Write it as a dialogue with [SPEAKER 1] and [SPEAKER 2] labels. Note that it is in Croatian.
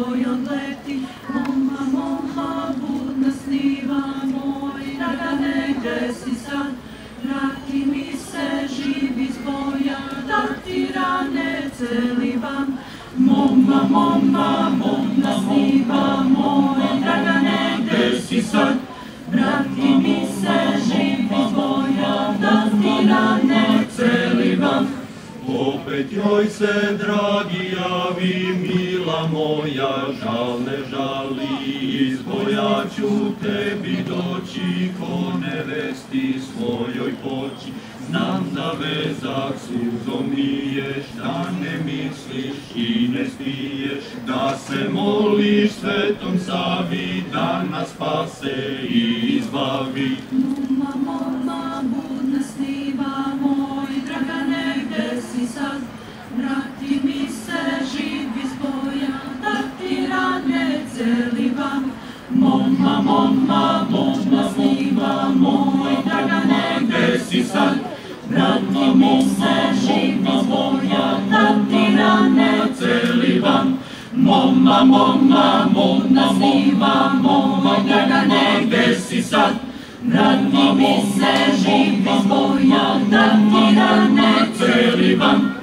[SPEAKER 1] tvoj odleti, moma, moma, budna sniva moj, Dragane, gde si sad? Vrati mi se živi iz boja, da ti rane celivam. Moma, moma, budna sniva moj, Dragane, gde si sad? Vrati mi se živi iz boja, da ti rane celivam.
[SPEAKER 2] Opet joj se, dragi, javi, moja, žal ne žali, izboja ću tebi doći, ko nevesti svojoj poći. Znam da vezak suzom da ne misliš i ne stiješ, da se moliš svetom Savi, da nas spase i izbavi.
[SPEAKER 1] mamma, mamma, mamma, snälla mamma, dagarna bösisar. Ratti mossa, shivis vorja, tatti ranne, tselivan. Mamma, mamma, mamma, snälla mamma, dagarna bösisar. Ratti mossa, shivis vorja, tatti ranne, tselivan.